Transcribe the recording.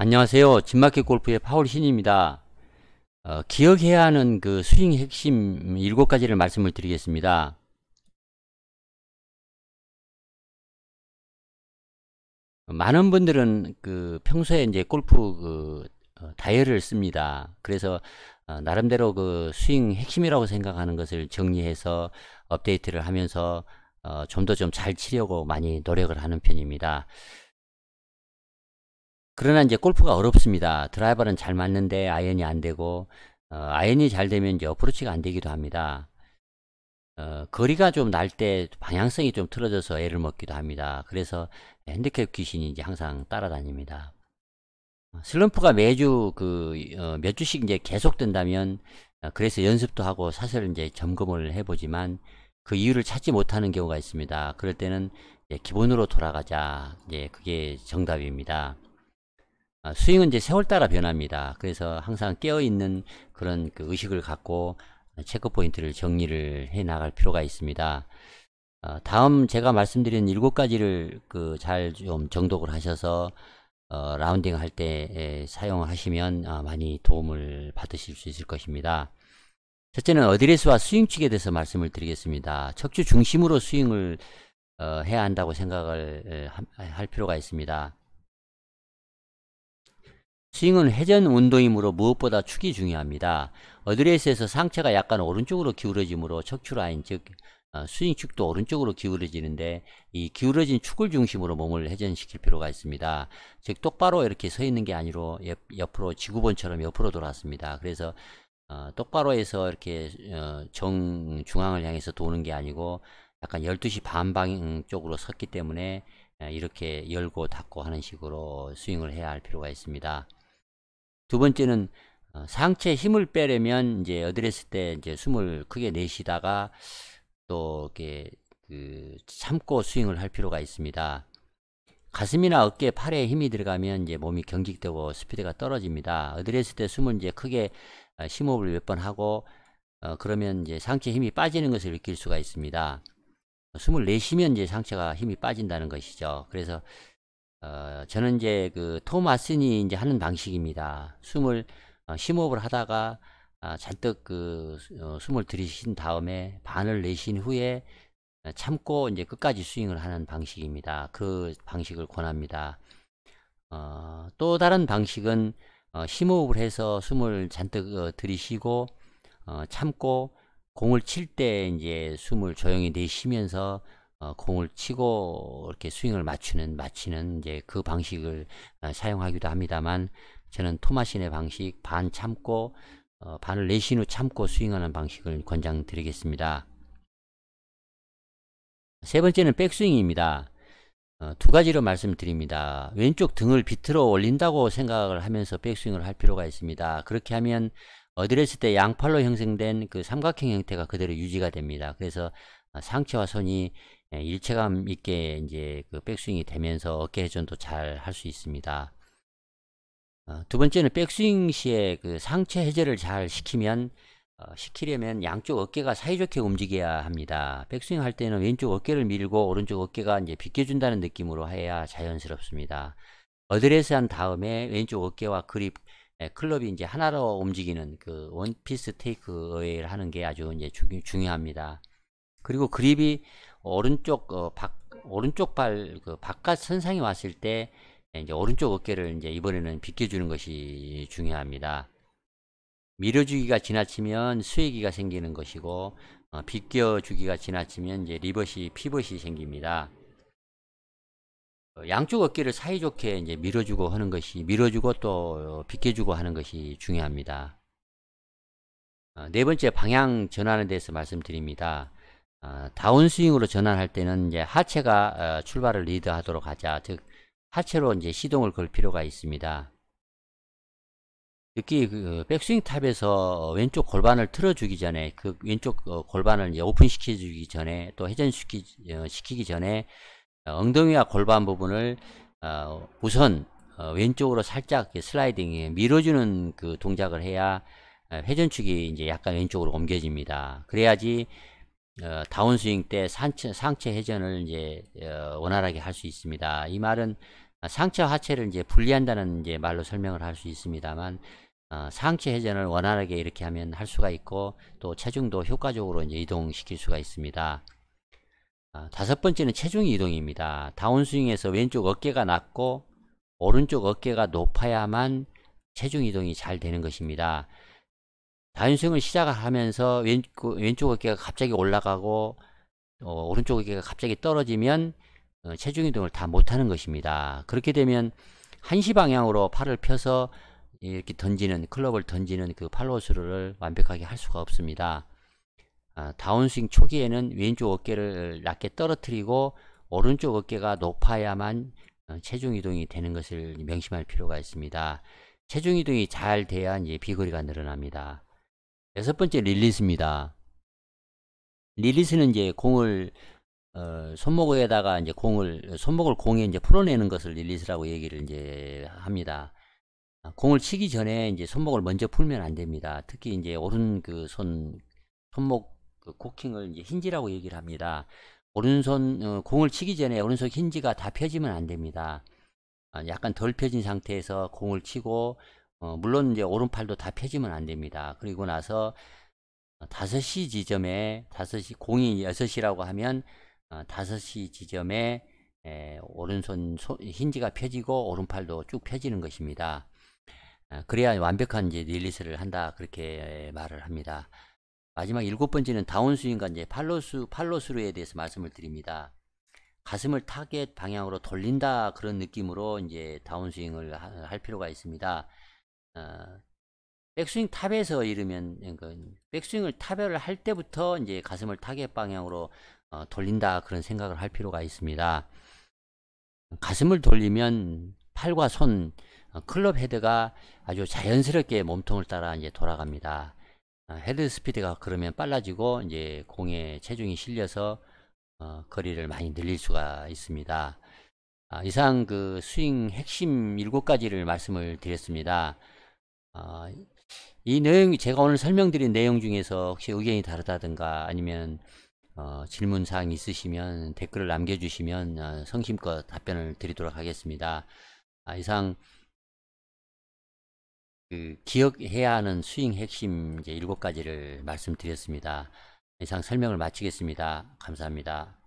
안녕하세요. 진마켓 골프의 파울 신입니다. 어, 기억해야 하는 그 스윙 핵심 7가지를 말씀을 드리겠습니다. 많은 분들은 그 평소에 이제 골프 그 어, 다이어를 씁니다. 그래서 어, 나름대로 그 스윙 핵심이라고 생각하는 것을 정리해서 업데이트를 하면서 어, 좀더 좀 잘 치려고 많이 노력을 하는 편입니다. 그러나 이제 골프가 어렵습니다. 드라이버는 잘 맞는데 아이언이 안 되고 어, 아이언이 잘 되면 이제 어프로치가 안 되기도 합니다. 어, 거리가 좀 날 때 방향성이 좀 틀어져서 애를 먹기도 합니다. 그래서 핸디캡 귀신이 이제 항상 따라다닙니다. 슬럼프가 매주 그몇 어, 주씩 이제 계속된다면 어, 그래서 연습도 하고 사실 이제 점검을 해보지만 그 이유를 찾지 못하는 경우가 있습니다. 그럴 때는 기본으로 돌아가자. 이제 그게 정답입니다. 아, 스윙은 이제 세월 따라 변합니다. 그래서 항상 깨어있는 그런 그 의식을 갖고 체크 포인트를 정리를 해 나갈 필요가 있습니다. 어, 다음 제가 말씀드린 일곱 가지를 그 잘 좀 정독을 하셔서 어, 라운딩 할 때 사용하시면 어, 많이 도움을 받으실 수 있을 것입니다. 첫째는 어드레스와 스윙 축에 대해서 말씀을 드리겠습니다. 척추 중심으로 스윙을 어, 해야 한다고 생각을 할 필요가 있습니다. 스윙은 회전 운동이므로 무엇보다 축이 중요합니다. 어드레스에서 상체가 약간 오른쪽으로 기울어지므로 척추 라인 즉 어, 스윙 축도 오른쪽으로 기울어지는데 이 기울어진 축을 중심으로 몸을 회전시킬 필요가 있습니다. 즉 똑바로 이렇게 서 있는 게 아니로 옆, 으로 지구본처럼 옆으로 돌았습니다. 그래서 어, 똑바로 해서 이렇게 어, 정 중앙을 향해서 도는 게 아니고 약간 12시 반 방향 쪽으로 섰기 때문에 이렇게 열고 닫고 하는 식으로 스윙을 해야 할 필요가 있습니다. 두 번째는 어, 상체 힘을 빼려면 이제 어드레스 때 이제 숨을 크게 내쉬다가 또 이렇게 그 참고 스윙을 할 필요가 있습니다. 가슴이나 어깨, 팔에 힘이 들어가면 이제 몸이 경직되고 스피드가 떨어집니다. 어드레스 때 숨을 이제 크게 어, 심호흡을 몇 번 하고 어, 그러면 이제 상체 힘이 빠지는 것을 느낄 수가 있습니다. 숨을 내쉬면 이제 상체가 힘이 빠진다는 것이죠. 그래서 어, 저는 이제 그 토마슨이 이제 하는 방식입니다. 숨을 어, 심호흡을 하다가 아, 잔뜩 그 어, 숨을 들이신 다음에 반을 내신 후에 참고 이제 끝까지 스윙을 하는 방식입니다. 그 방식을 권합니다. 어, 또 다른 방식은 어, 심호흡을 해서 숨을 잔뜩 어, 들이쉬고 어, 참고 공을 칠 때 이제 숨을 조용히 내쉬면서 어, 공을 치고 이렇게 스윙을 맞추는 맞히는 이제 그 방식을 어, 사용하기도 합니다만 저는 토마신의 방식 반 참고 어, 반을 내신 후 참고 스윙하는 방식을 권장드리겠습니다. 세 번째는 백스윙입니다. 어, 두 가지로 말씀드립니다. 왼쪽 등을 비틀어 올린다고 생각을 하면서 백스윙을 할 필요가 있습니다. 그렇게 하면 어드레스 때 양팔로 형성된 그 삼각형 형태가 그대로 유지가 됩니다. 그래서 상체와 손이 예, 일체감 있게 이제 그 백스윙이 되면서 어깨 회전도 잘 할 수 있습니다. 어, 두 번째는 백스윙 시에 그 상체 회전을 잘 시키면 어, 시키려면 양쪽 어깨가 사이좋게 움직여야 합니다. 백스윙 할 때는 왼쪽 어깨를 밀고 오른쪽 어깨가 이제 비껴준다는 느낌으로 해야 자연스럽습니다. 어드레스 한 다음에 왼쪽 어깨와 그립 예, 클럽이 이제 하나로 움직이는 그 one piece takeaway를 하는 게 아주 이제 중요합니다. 그리고 그립이 오른쪽 어, 박, 오른쪽 발 그 바깥 선상에 왔을 때 이제 오른쪽 어깨를 이제 이번에는 비껴주는 것이 중요합니다. 밀어주기가 지나치면 sway가 생기는 것이고 어, 비껴주기가 지나치면 이제 reverse pivot이 생깁니다. 어, 양쪽 어깨를 사이좋게 이제 밀어주고 하는 것이 밀어주고 또 비껴주고 하는 것이 중요합니다. 어, 네 번째 방향 전환에 대해서 말씀드립니다. 어, 다운스윙으로 전환할 때는 이제 하체가 어, 출발을 리드하도록 하자. 즉 하체로 이제 시동을 걸 필요가 있습니다. 특히 그 백스윙 탑에서 왼쪽 골반을 틀어주기 전에 그 왼쪽 어, 골반을 이제 오픈시켜주기 전에 또 회전시키 어, 시키기 전에 엉덩이와 골반 부분을 어, 우선 왼쪽으로 살짝 슬라이딩 밀어주는 그 동작을 해야 회전축이 이제 약간 왼쪽으로 옮겨집니다. 그래야지 어, 다운스윙 때 상체, 상체 회전을 이제 어, 원활하게 할 수 있습니다. 이 말은 아, 상체 하체를 이제 분리한다는 이제 말로 설명을 할 수 있습니다만 어, 상체 회전을 원활하게 이렇게 하면 할 수가 있고 또 체중도 효과적으로 이제 이동시킬 수가 있습니다. 아, 다섯 번째는 체중 이동입니다. 다운스윙에서 왼쪽 어깨가 낮고 오른쪽 어깨가 높아야만 체중 이동이 잘 되는 것입니다. 다운스윙을 시작을 하면서 왼, 왼쪽 어깨가 갑자기 올라가고 어, 오른쪽 어깨가 갑자기 떨어지면 어, 체중 이동을 다 못하는 것입니다. 그렇게 되면 한시 방향으로 팔을 펴서 이렇게 던지는 클럽을 던지는 그 팔로스루를 완벽하게 할 수가 없습니다. 아, 다운스윙 초기에는 왼쪽 어깨를 낮게 떨어뜨리고 오른쪽 어깨가 높아야만 어, 체중 이동이 되는 것을 명심할 필요가 있습니다. 체중 이동이 잘 돼야 이제 비거리가 늘어납니다. 여섯 번째 릴리스입니다. 릴리스는 이제 공을 어, 손목에다가 이제 공을 손목을 공에 이제 풀어내는 것을 릴리스라고 얘기를 이제 합니다. 아, 공을 치기 전에 이제 손목을 먼저 풀면 안 됩니다. 특히 이제 오른 그 손 손목 그 코킹을 이제 힌지라고 얘기를 합니다. 오른손 어, 공을 치기 전에 오른손 힌지가 다 펴지면 안 됩니다. 아, 약간 덜 펴진 상태에서 공을 치고 어, 물론 이제 오른팔도 다 펴지면 안 됩니다. 그리고 나서 5시 지점에 5시 공이 6시라고 하면 어, 5시 지점에 에, 오른손 소, 힌지가 펴지고 오른팔도 쭉 펴지는 것입니다. 아, 그래야 완벽한 이제 릴리스를 한다 그렇게 말을 합니다. 마지막 일곱 번째는 다운스윙과 이제 팔로스 팔로스루에 대해서 말씀을 드립니다. 가슴을 타겟 방향으로 돌린다 그런 느낌으로 이제 다운스윙을 할 필요가 있습니다. 어, 백스윙 탑에서 이르면 그 백스윙을 타별을 할 때부터 이제 가슴을 타겟 방향으로 어, 돌린다 그런 생각을 할 필요가 있습니다. 가슴을 돌리면 팔과 손 어, 클럽 헤드가 아주 자연스럽게 몸통을 따라 이제 돌아갑니다. 어, 헤드 스피드가 그러면 빨라지고 이제 공에 체중이 실려서 어, 거리를 많이 늘릴 수가 있습니다. 아, 이상 그 스윙 핵심 7가지를 말씀을 드렸습니다. 아, 이 내용 제가 오늘 설명드린 내용 중에서 혹시 의견이 다르다든가 아니면 어, 질문 사항 있으시면 댓글을 남겨주시면 어, 성심껏 답변을 드리도록 하겠습니다. 아, 이상 그 기억해야 하는 스윙 핵심 이제 일곱 가지를 말씀드렸습니다. 이상 설명을 마치겠습니다. 감사합니다.